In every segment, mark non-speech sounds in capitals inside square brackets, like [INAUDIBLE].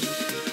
Bye.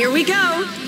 Here we go.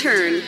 Turn.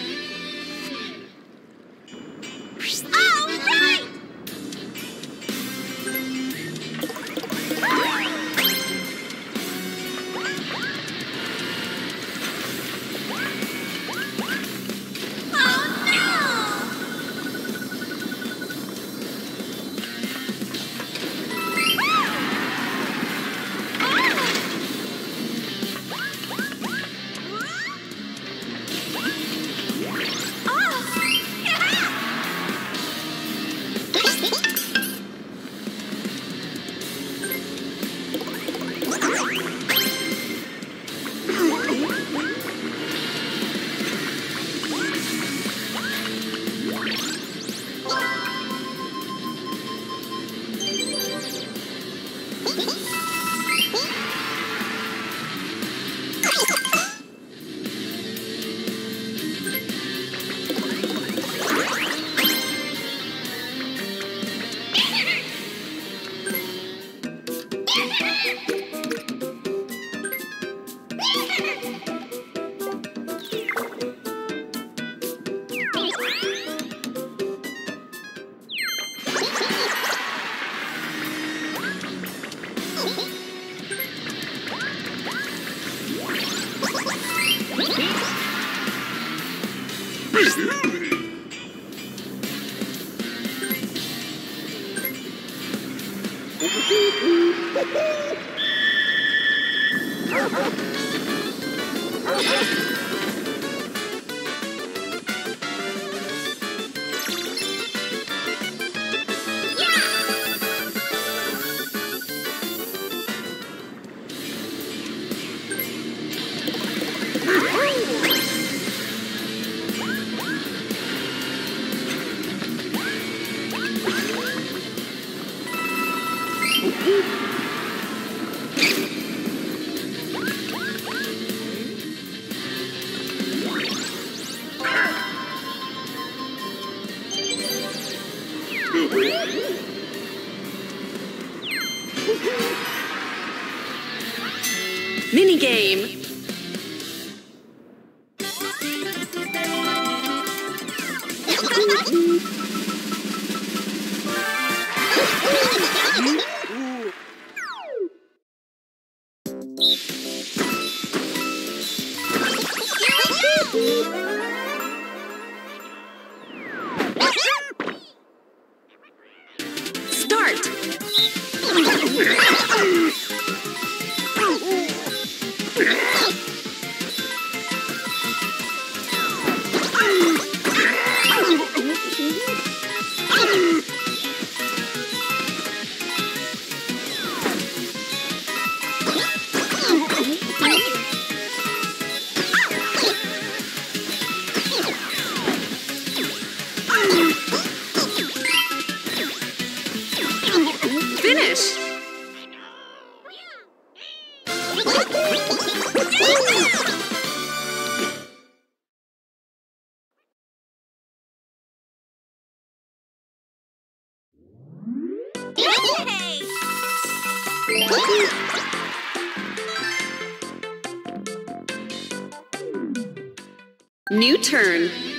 New turn.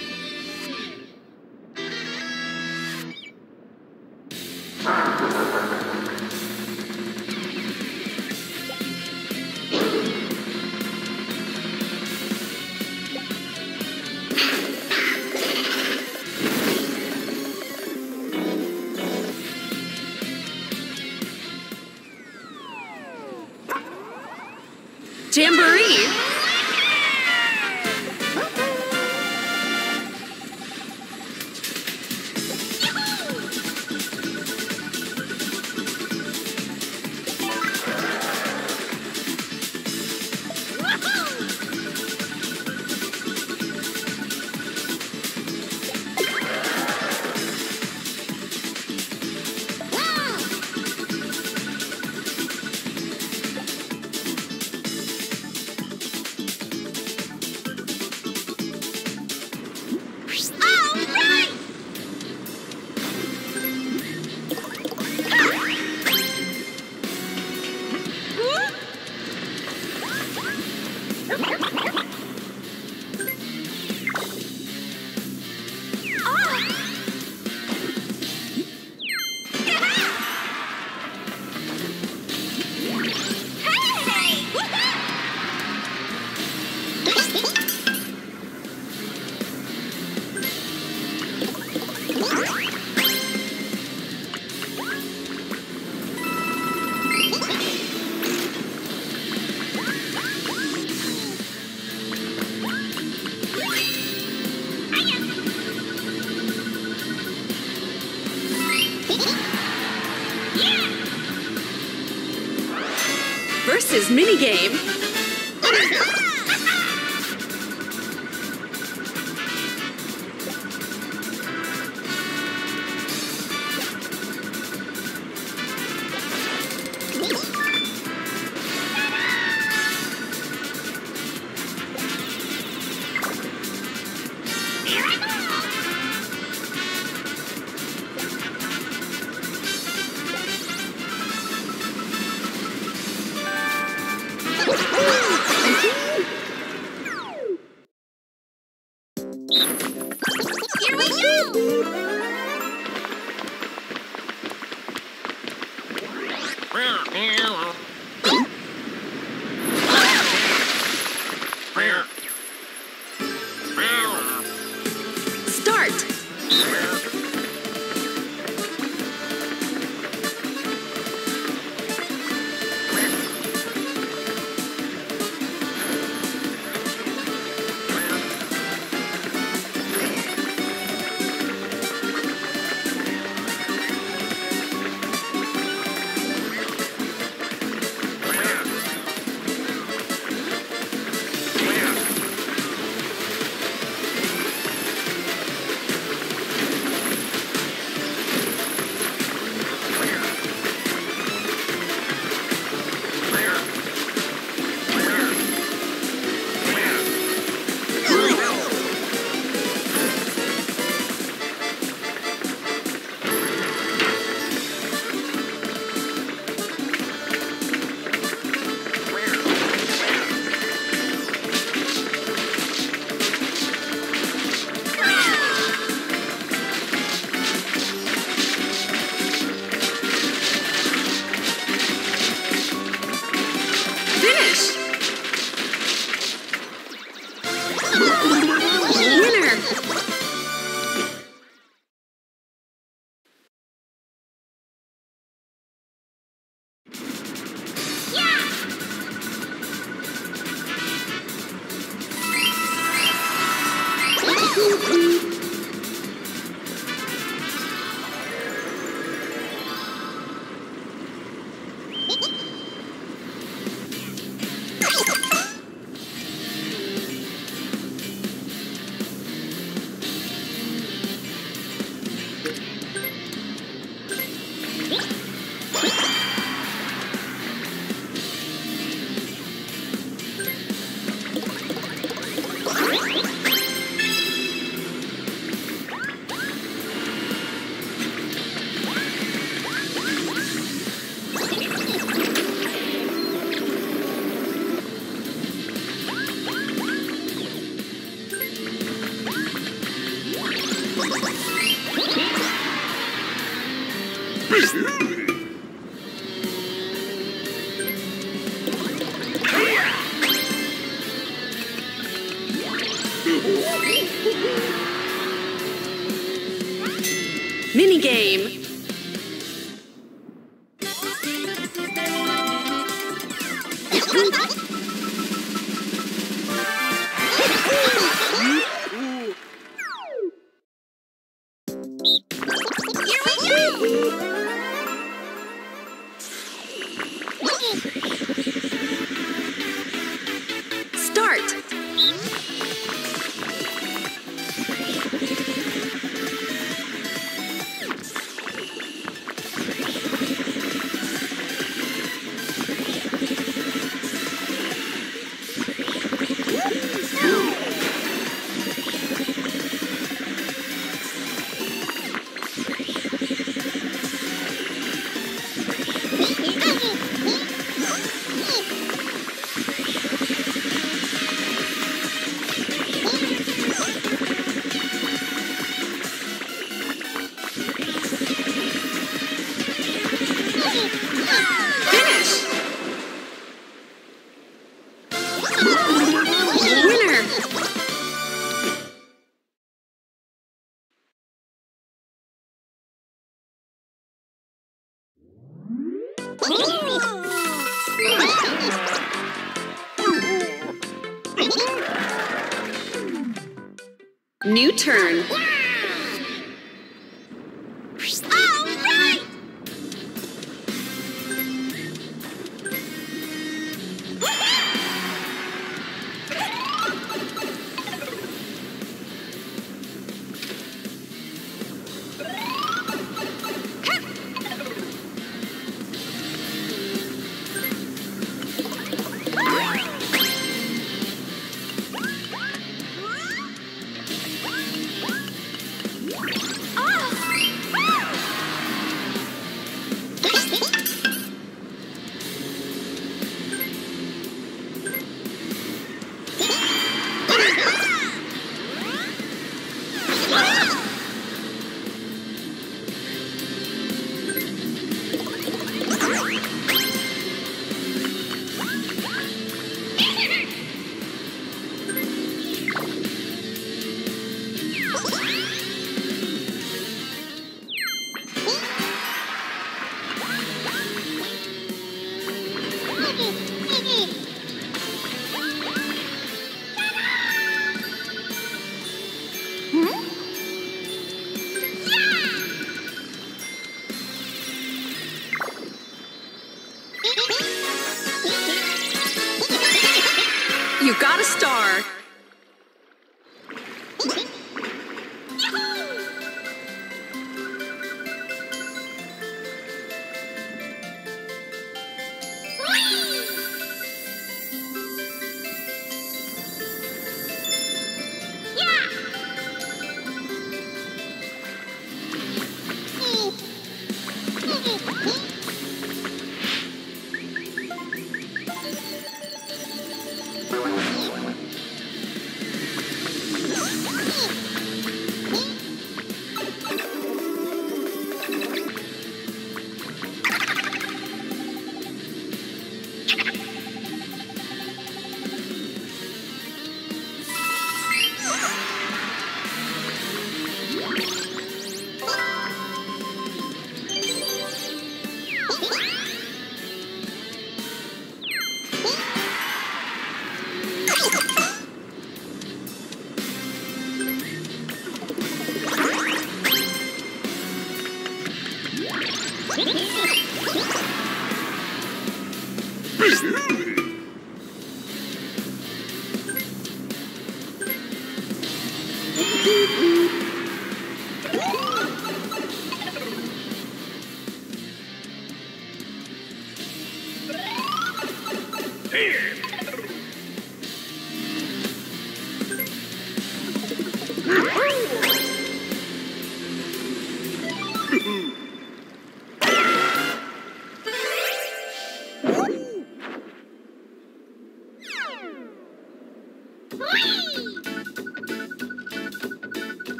New turn.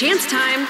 Chance time.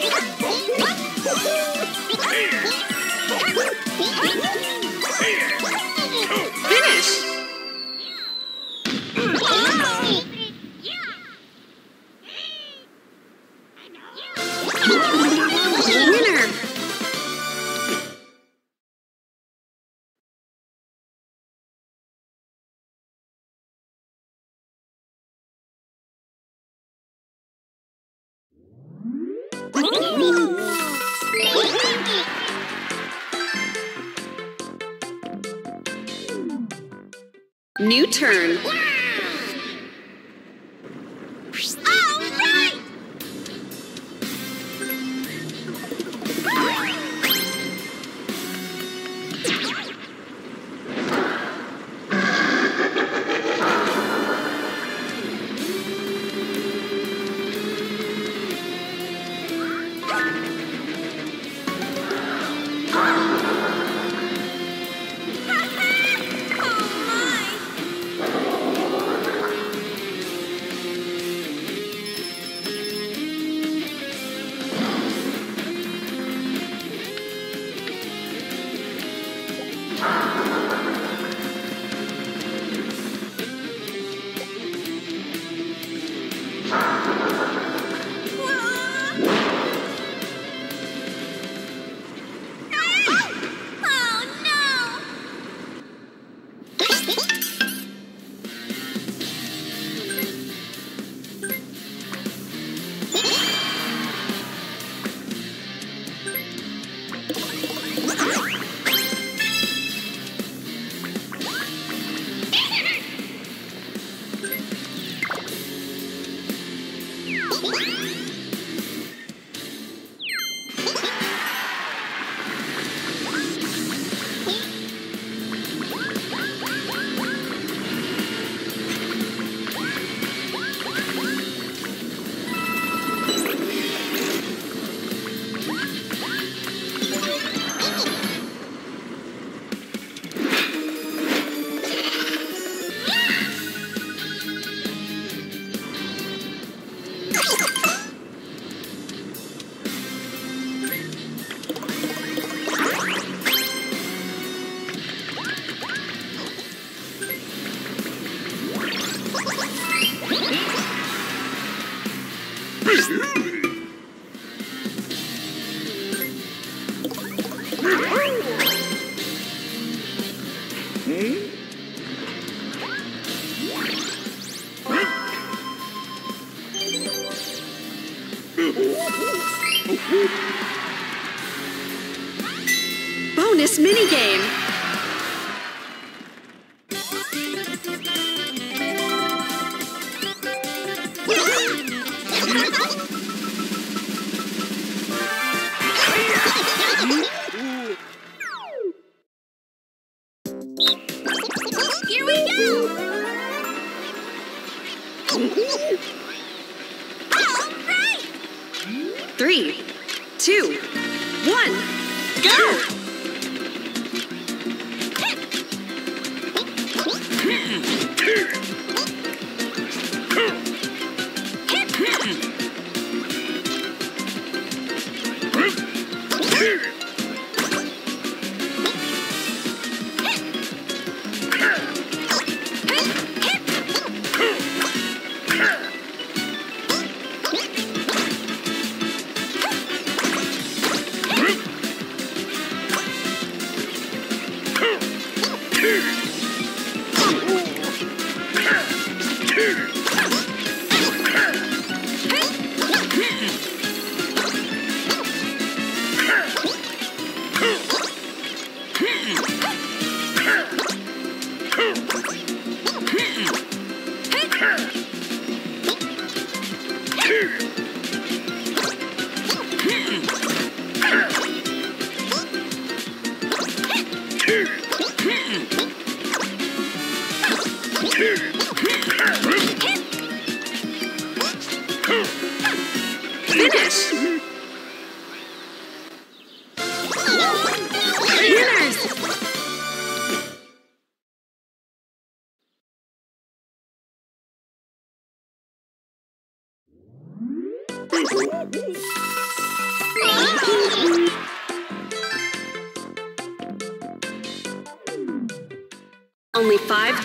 New turn.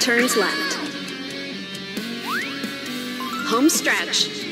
Turns left. Home stretch.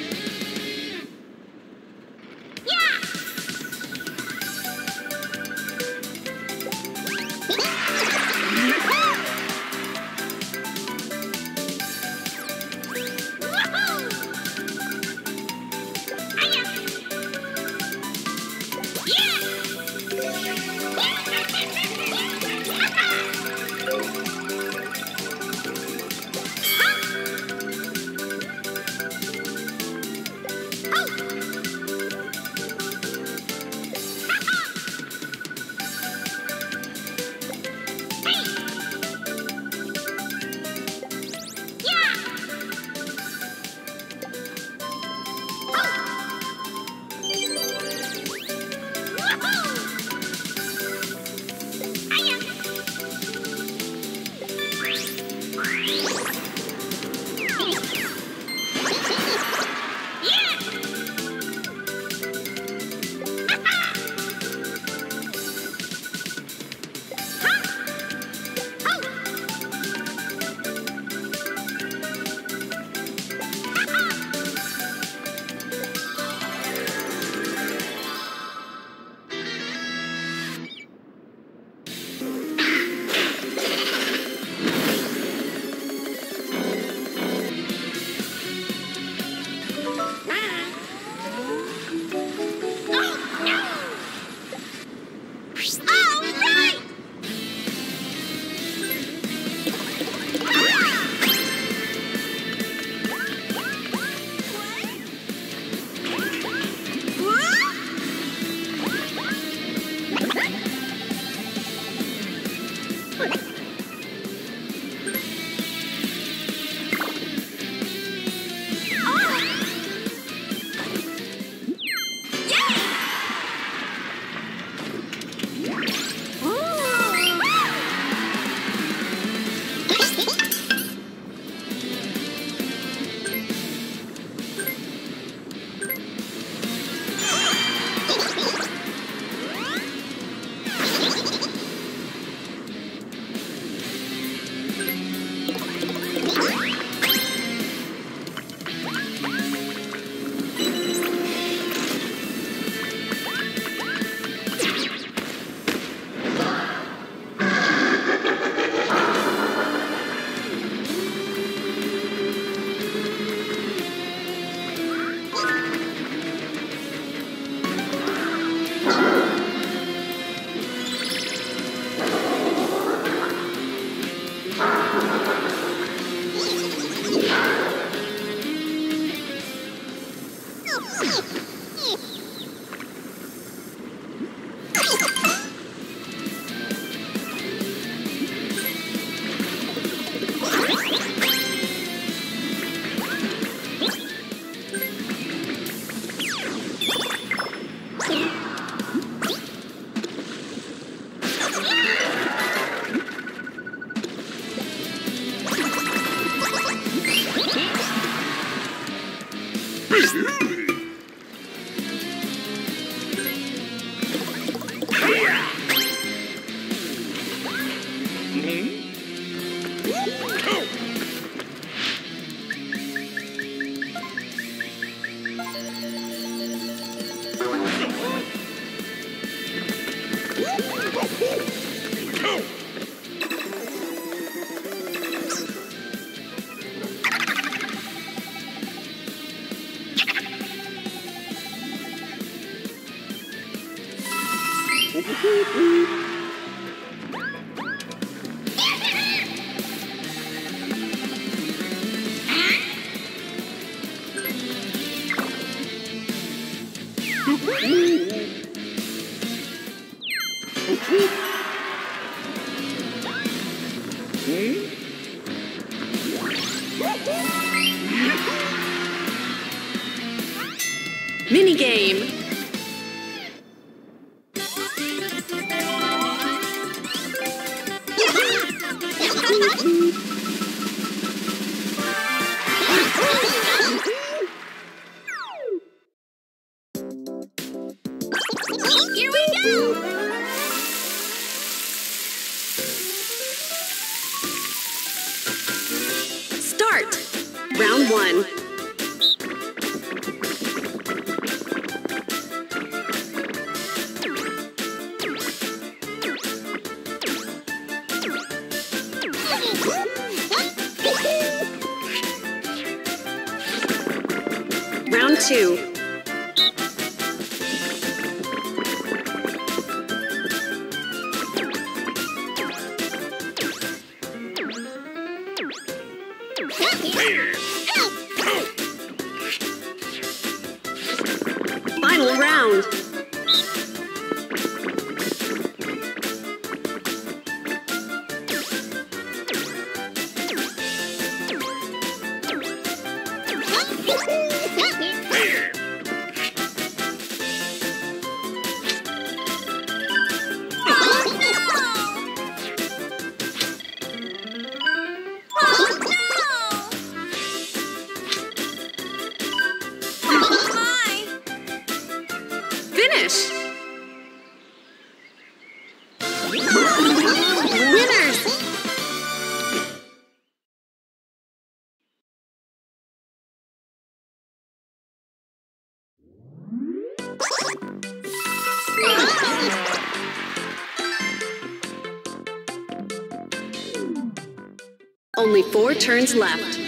Only four turns left.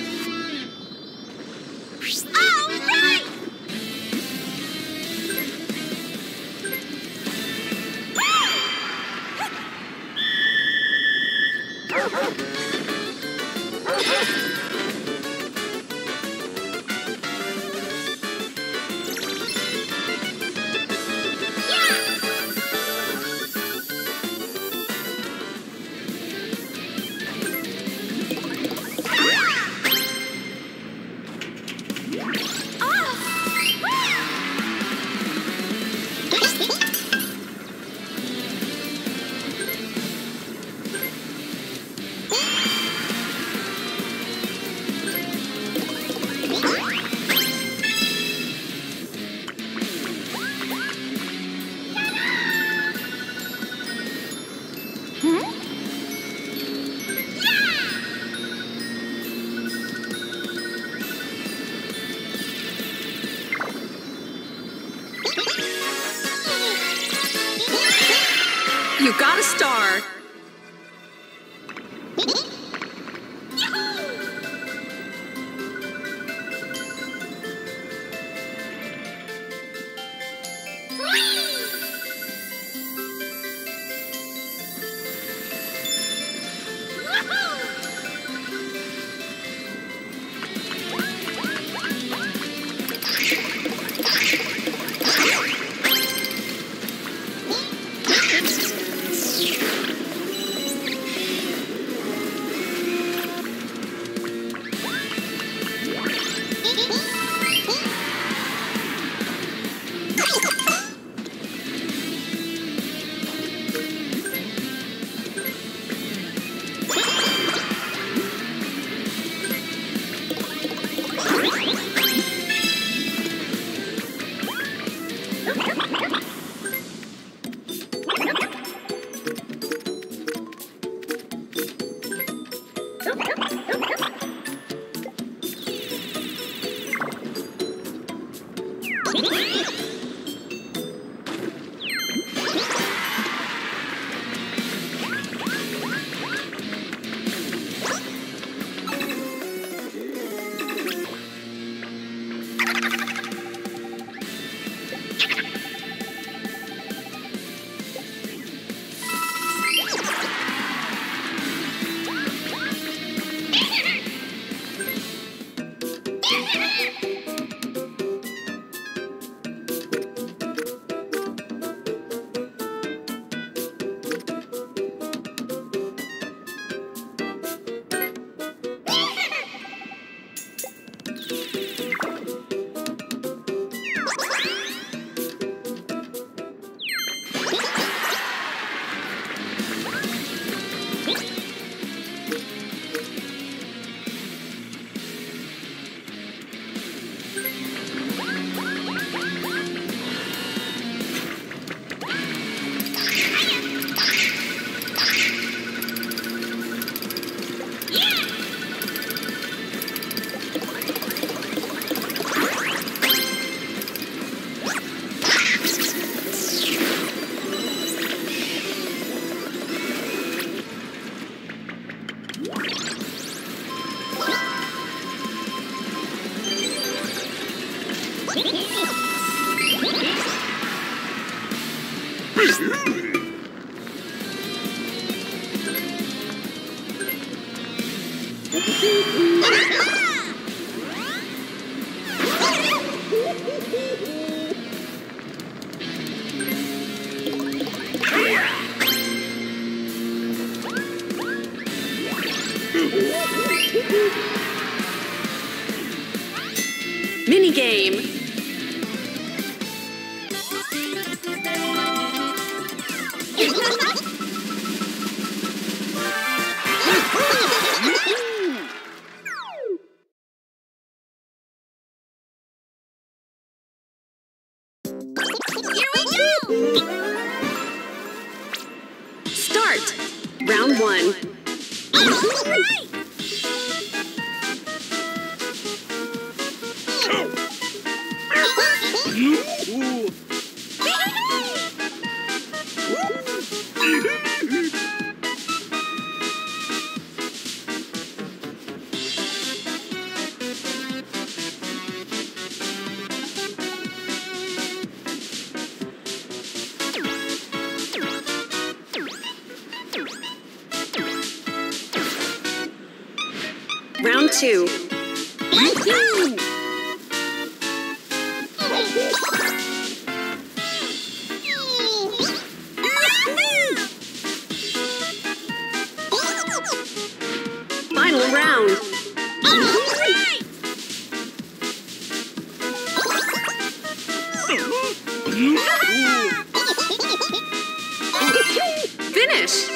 Finish.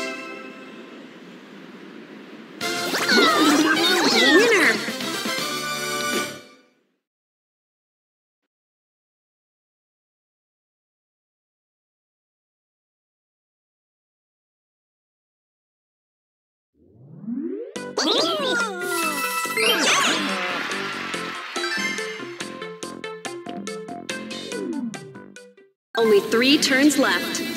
Winner. Only three turns left.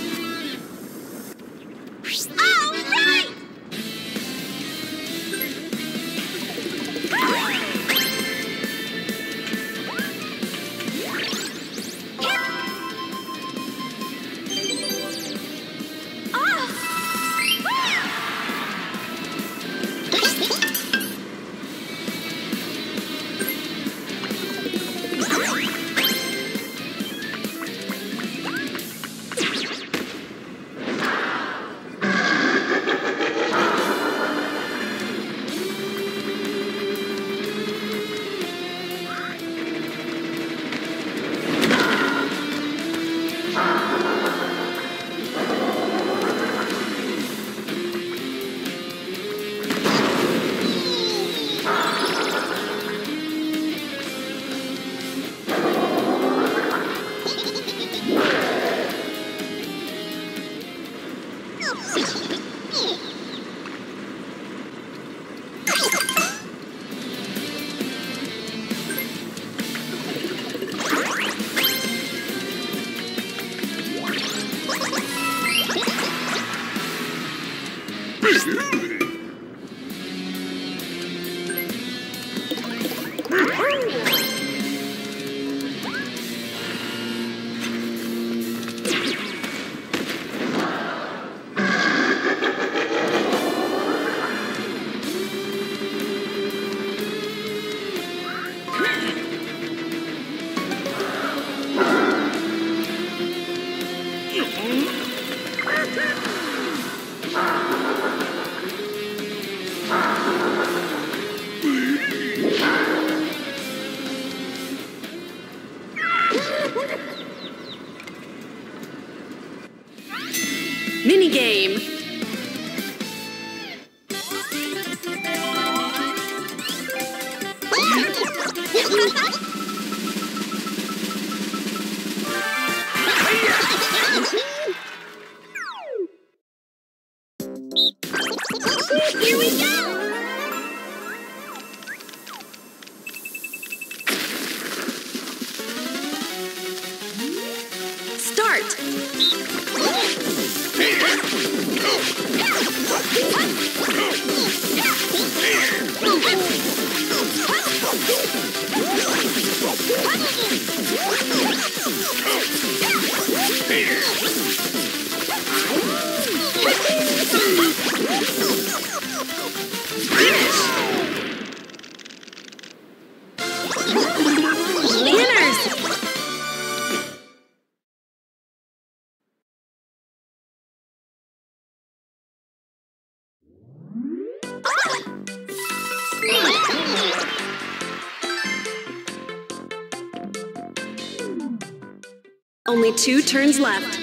Only two turns left.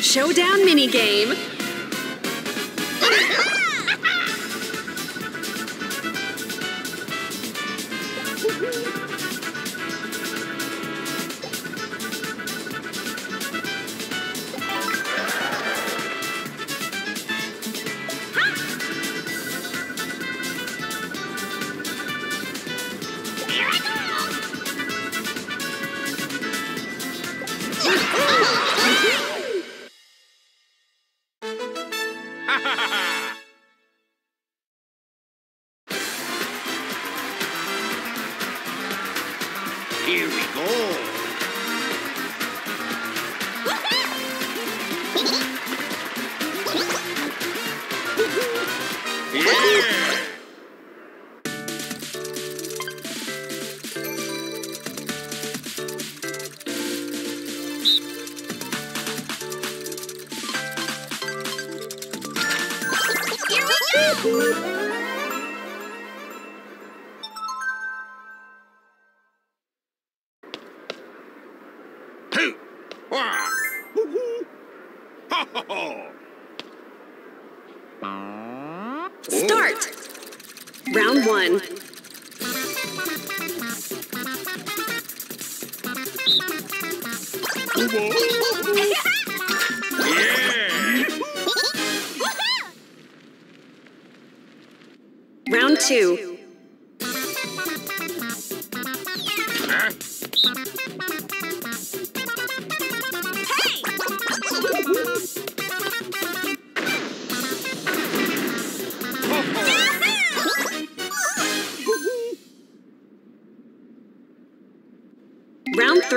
Showdown minigame! [LAUGHS]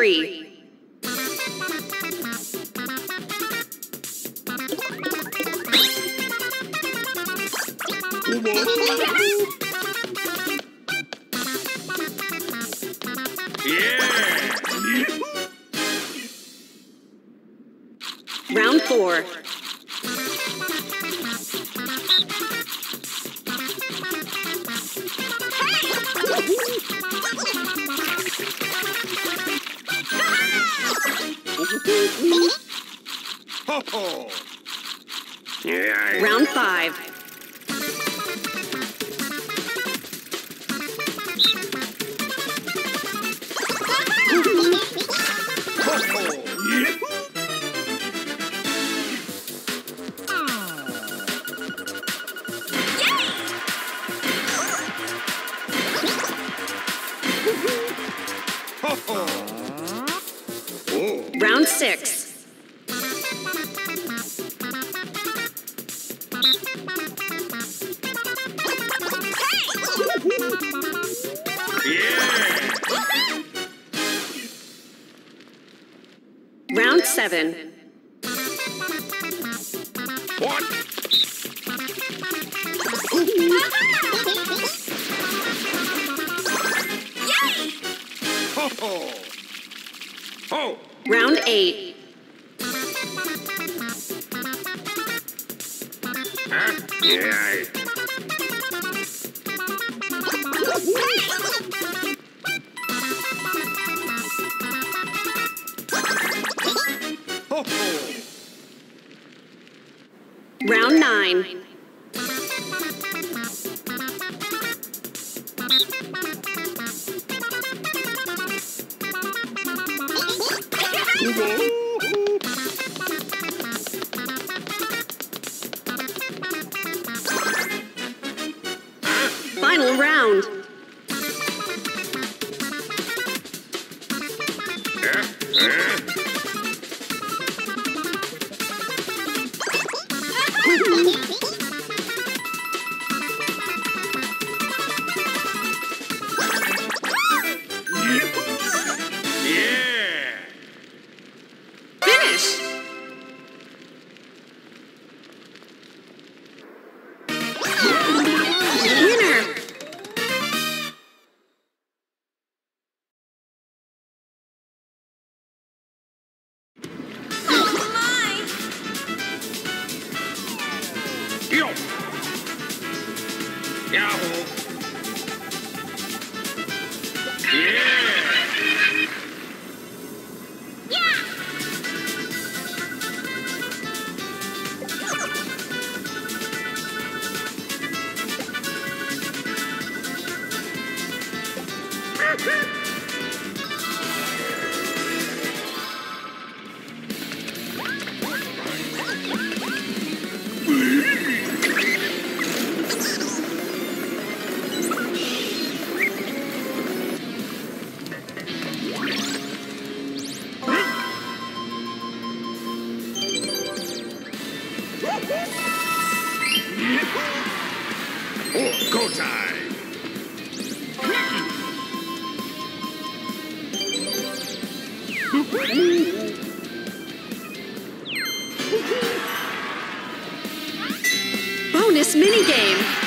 Round nine. Bonus minigame.